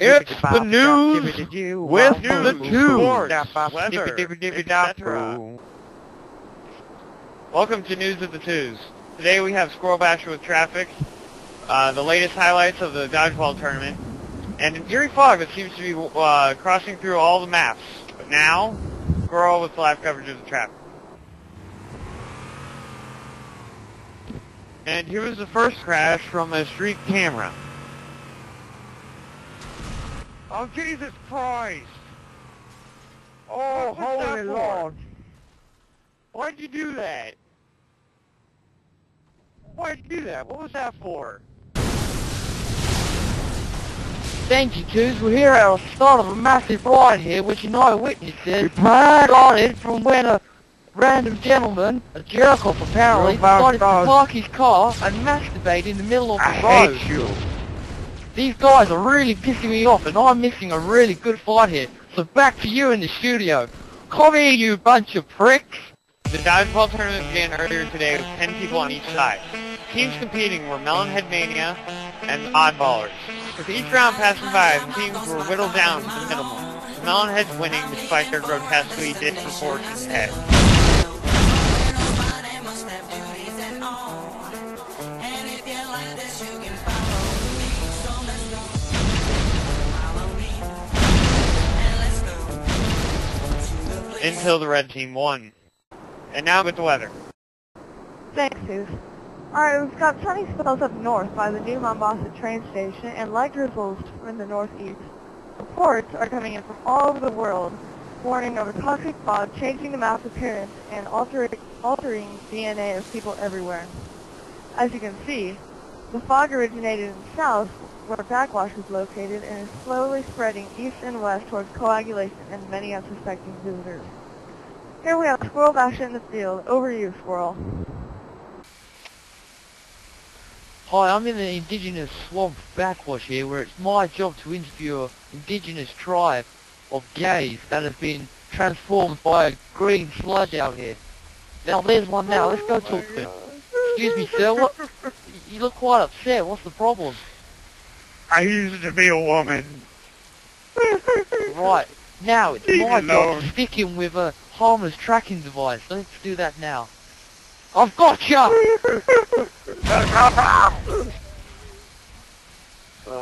It's the news with the Tooz. Welcome to News of the Tooz. Today we have Squirrel Basher with traffic, uh, the latest highlights of the dodgeball tournament, and an eerie fog that seems to be uh, crossing through all the maps. But now, Squirrel with live coverage of the traffic. And here was the first crash from a street camera. Oh Jesus Christ! Oh, holy? Lord. Why'd you do that? Why'd you do that? What was that for? Thank you, Tooz. We're here at the start of a massive riot here, which an eyewitness said started from when a random gentleman, a jerk-off apparently, Oh, my decided to park his car and masturbate in the middle of the I road. hate you. These guys are really pissing me off, and I'm missing a really good fight here. So back to you in the studio. Come here, you bunch of pricks. The dodgeball tournament began earlier today with 10 people on each side. Teams competing were Melonhead Mania and Oddballers. With each round passing by, the teams were whittled down to the minimum. The Melonheads winning despite their grotesquely disproportionate heads. Until the red team won. And now with the weather. Thanks, Zeus. Alright, we've got sunny spells up north by the new Mombasa train station and light drizzles from the northeast. Reports are coming in from all over the world, warning of a toxic fog changing the map's appearance and altering, altering DNA of people everywhere. As you can see, the fog originated in the south, where backwash is located, and is slowly spreading east and west towards coagulation and many unsuspecting visitors. Here we have Squirrel Bash in the field. Over to you, Squirrel. Hi, I'm in the indigenous swamp backwash here, where it's my job to interview an indigenous tribe of gays that have been transformed by a green sludge out here. Now, there's one now. Let's go talk to him. Excuse me, sir. What? You look quite upset. What's the problem? I used to be a woman. Right. Now, it's Leave my me job alone. to stick him with a harmless tracking device. Let's do that now. I've got ya!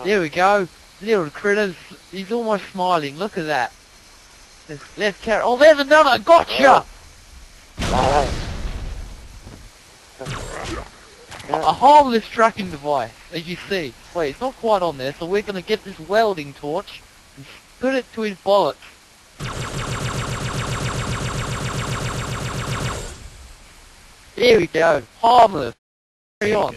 There we go. Little critters. He's almost smiling. Look at that. Let's, let's carry. Oh, there's another. Gotcha! Oh. A harmless tracking device, as you see. Wait, it's not quite on there, so we're gonna get this welding torch and put it to his bollocks. Here we go. Harmless. Carry on.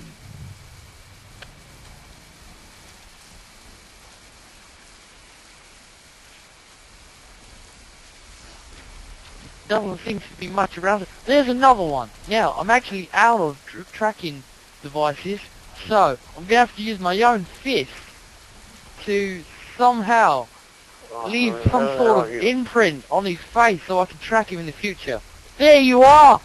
doesn't seem to be much around it. There's another one. Now, I'm actually out of tracking devices, so I'm going to have to use my own fist to somehow oh, leave some sort of imprint on his face so I can track him in the future. There you are!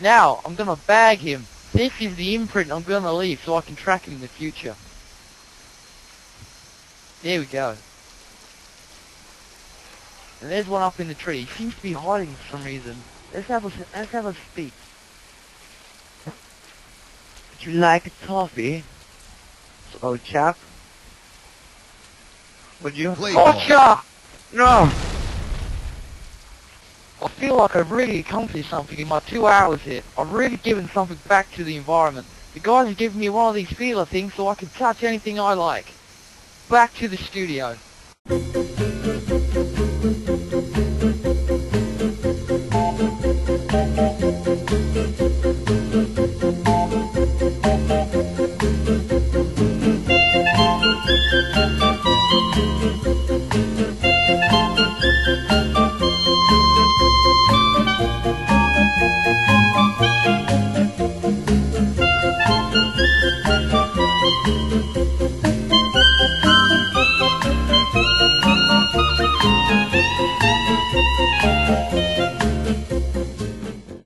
Now, I'm going to bag him. This is the imprint I'm going to leave so I can track him in the future. There we go. And there's one up in the tree. He seems to be hiding for some reason. Let's have a let's have a speak. Would you like a coffee? Slow chap. Would you? Please. Oh, gotcha! No! I feel like I've really accomplished something in my two hours here. I've really given something back to the environment. The guys have given me one of these feeler things so I can touch anything I like. Back to the studio.